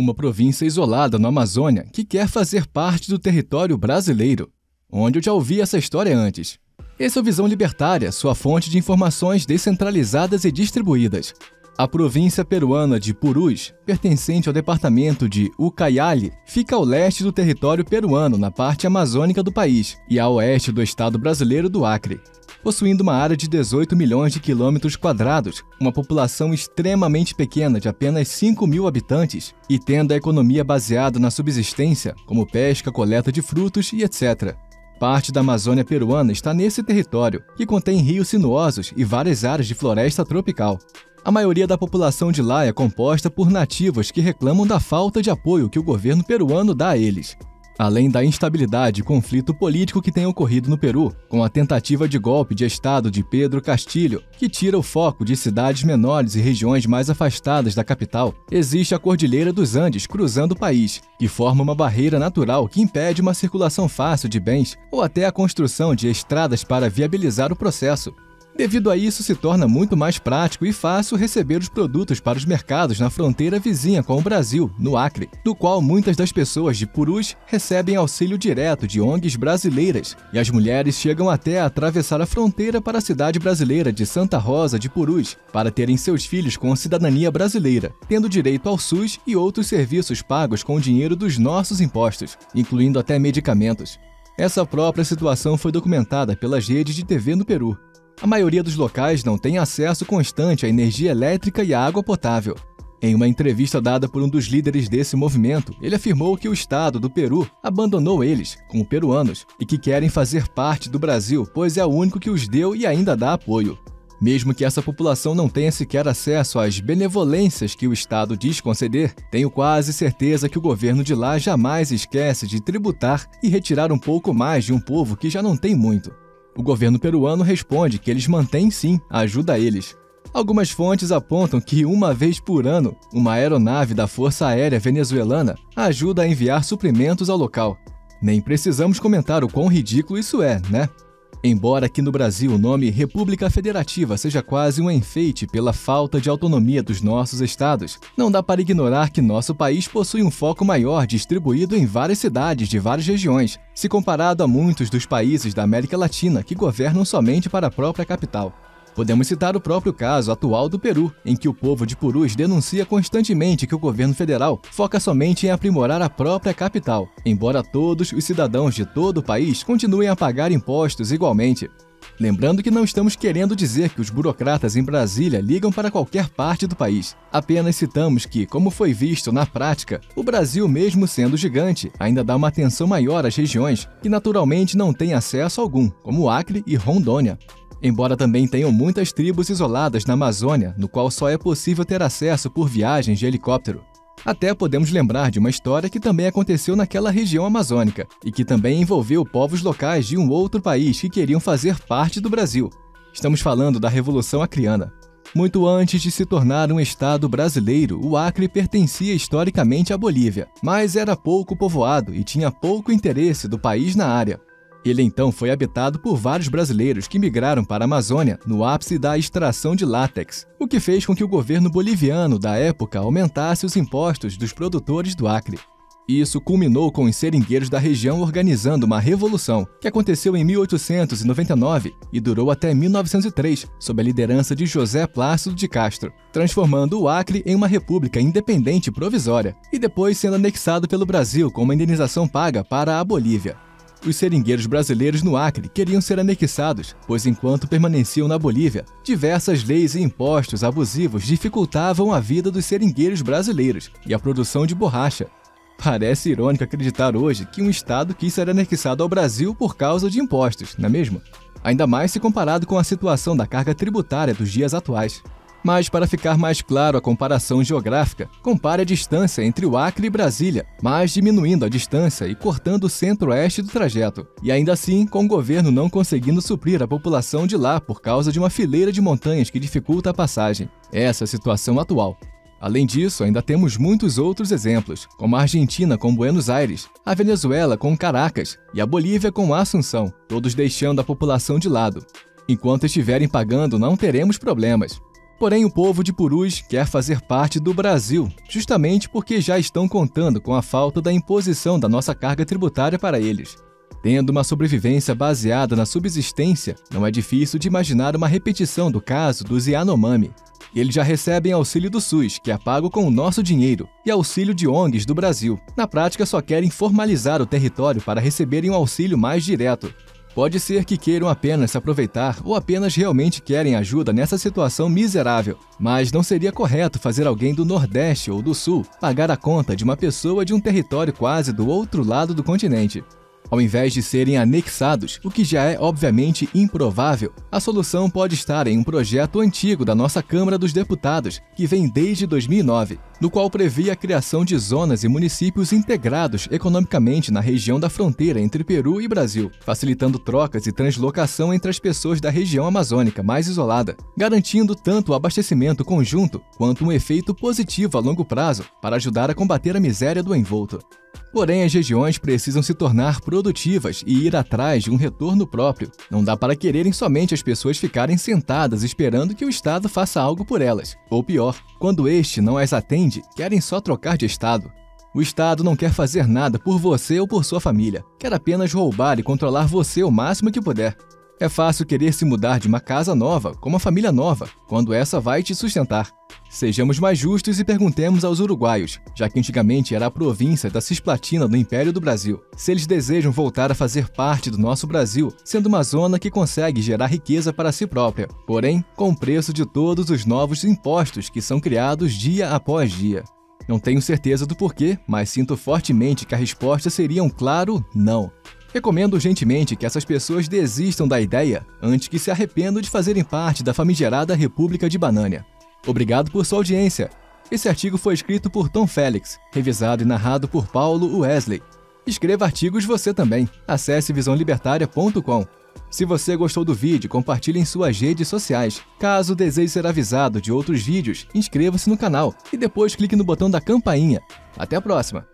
uma província isolada no Amazônia que quer fazer parte do território brasileiro. Onde eu já ouvi essa história antes. Esse é o Visão Libertária, sua fonte de informações descentralizadas e distribuídas. A província peruana de Purus, pertencente ao departamento de Ucayali, fica ao leste do território peruano, na parte amazônica do país, e a oeste do estado brasileiro do Acre. Possuindo uma área de 18 milhões de quilômetros quadrados, uma população extremamente pequena de apenas 5 mil habitantes e tendo a economia baseada na subsistência, como pesca, coleta de frutos e etc. Parte da Amazônia peruana está nesse território, que contém rios sinuosos e várias áreas de floresta tropical. A maioria da população de lá é composta por nativos que reclamam da falta de apoio que o governo peruano dá a eles. Além da instabilidade e conflito político que tem ocorrido no Peru, com a tentativa de golpe de Estado de Pedro Castilho, que tira o foco de cidades menores e regiões mais afastadas da capital, existe a Cordilheira dos Andes cruzando o país, que forma uma barreira natural que impede uma circulação fácil de bens ou até a construção de estradas para viabilizar o processo. Devido a isso, se torna muito mais prático e fácil receber os produtos para os mercados na fronteira vizinha com o Brasil, no Acre, do qual muitas das pessoas de Purus recebem auxílio direto de ONGs brasileiras, e as mulheres chegam até a atravessar a fronteira para a cidade brasileira de Santa Rosa de Purus para terem seus filhos com cidadania brasileira, tendo direito ao SUS e outros serviços pagos com o dinheiro dos nossos impostos, incluindo até medicamentos. Essa própria situação foi documentada pelas redes de TV no Peru, a maioria dos locais não tem acesso constante à energia elétrica e à água potável. Em uma entrevista dada por um dos líderes desse movimento, ele afirmou que o Estado do Peru abandonou eles, como peruanos, e que querem fazer parte do Brasil, pois é o único que os deu e ainda dá apoio. Mesmo que essa população não tenha sequer acesso às benevolências que o Estado diz conceder, tenho quase certeza que o governo de lá jamais esquece de tributar e retirar um pouco mais de um povo que já não tem muito. O governo peruano responde que eles mantêm sim a ajuda a eles. Algumas fontes apontam que, uma vez por ano, uma aeronave da Força Aérea Venezuelana ajuda a enviar suprimentos ao local. Nem precisamos comentar o quão ridículo isso é, né? Embora aqui no Brasil o nome República Federativa seja quase um enfeite pela falta de autonomia dos nossos estados, não dá para ignorar que nosso país possui um foco maior distribuído em várias cidades de várias regiões, se comparado a muitos dos países da América Latina que governam somente para a própria capital. Podemos citar o próprio caso atual do Peru, em que o povo de Purus denuncia constantemente que o governo federal foca somente em aprimorar a própria capital, embora todos os cidadãos de todo o país continuem a pagar impostos igualmente. Lembrando que não estamos querendo dizer que os burocratas em Brasília ligam para qualquer parte do país. Apenas citamos que, como foi visto na prática, o Brasil, mesmo sendo gigante, ainda dá uma atenção maior às regiões que naturalmente não têm acesso algum, como Acre e Rondônia embora também tenham muitas tribos isoladas na Amazônia, no qual só é possível ter acesso por viagens de helicóptero. Até podemos lembrar de uma história que também aconteceu naquela região amazônica e que também envolveu povos locais de um outro país que queriam fazer parte do Brasil. Estamos falando da Revolução Acreana. Muito antes de se tornar um estado brasileiro, o Acre pertencia historicamente à Bolívia, mas era pouco povoado e tinha pouco interesse do país na área. Ele então foi habitado por vários brasileiros que migraram para a Amazônia no ápice da extração de látex, o que fez com que o governo boliviano da época aumentasse os impostos dos produtores do Acre. Isso culminou com os seringueiros da região organizando uma revolução, que aconteceu em 1899 e durou até 1903, sob a liderança de José Plácido de Castro, transformando o Acre em uma república independente provisória, e depois sendo anexado pelo Brasil com uma indenização paga para a Bolívia. Os seringueiros brasileiros no Acre queriam ser anexados, pois enquanto permaneciam na Bolívia, diversas leis e impostos abusivos dificultavam a vida dos seringueiros brasileiros e a produção de borracha. Parece irônico acreditar hoje que um estado quis ser anexado ao Brasil por causa de impostos, não é mesmo? Ainda mais se comparado com a situação da carga tributária dos dias atuais. Mas para ficar mais claro a comparação geográfica, compare a distância entre o Acre e Brasília, mas diminuindo a distância e cortando o centro-oeste do trajeto. E ainda assim, com o governo não conseguindo suprir a população de lá por causa de uma fileira de montanhas que dificulta a passagem. Essa é a situação atual. Além disso, ainda temos muitos outros exemplos, como a Argentina com Buenos Aires, a Venezuela com Caracas e a Bolívia com Assunção, todos deixando a população de lado. Enquanto estiverem pagando, não teremos problemas. Porém, o povo de Purus quer fazer parte do Brasil, justamente porque já estão contando com a falta da imposição da nossa carga tributária para eles. Tendo uma sobrevivência baseada na subsistência, não é difícil de imaginar uma repetição do caso dos Yanomami. Eles já recebem auxílio do SUS, que é pago com o nosso dinheiro, e auxílio de ONGs do Brasil. Na prática, só querem formalizar o território para receberem um auxílio mais direto. Pode ser que queiram apenas se aproveitar ou apenas realmente querem ajuda nessa situação miserável, mas não seria correto fazer alguém do Nordeste ou do Sul pagar a conta de uma pessoa de um território quase do outro lado do continente. Ao invés de serem anexados, o que já é obviamente improvável, a solução pode estar em um projeto antigo da nossa Câmara dos Deputados, que vem desde 2009, no qual previa a criação de zonas e municípios integrados economicamente na região da fronteira entre Peru e Brasil, facilitando trocas e translocação entre as pessoas da região amazônica mais isolada, garantindo tanto o abastecimento conjunto quanto um efeito positivo a longo prazo para ajudar a combater a miséria do envolto. Porém, as regiões precisam se tornar produtivas e ir atrás de um retorno próprio. Não dá para quererem somente as pessoas ficarem sentadas esperando que o Estado faça algo por elas. Ou pior, quando este não as atende, querem só trocar de Estado. O Estado não quer fazer nada por você ou por sua família, quer apenas roubar e controlar você o máximo que puder. É fácil querer se mudar de uma casa nova com uma família nova, quando essa vai te sustentar. Sejamos mais justos e perguntemos aos uruguaios, já que antigamente era a província da Cisplatina do Império do Brasil, se eles desejam voltar a fazer parte do nosso Brasil, sendo uma zona que consegue gerar riqueza para si própria, porém com o preço de todos os novos impostos que são criados dia após dia. Não tenho certeza do porquê, mas sinto fortemente que a resposta seria um claro não. Recomendo gentilmente que essas pessoas desistam da ideia antes que se arrependam de fazerem parte da famigerada República de Banânia. Obrigado por sua audiência. Esse artigo foi escrito por Tom Félix, revisado e narrado por Paulo Wesley. Escreva artigos você também. Acesse visãolibertaria.com. Se você gostou do vídeo, compartilhe em suas redes sociais. Caso deseje ser avisado de outros vídeos, inscreva-se no canal e depois clique no botão da campainha. Até a próxima!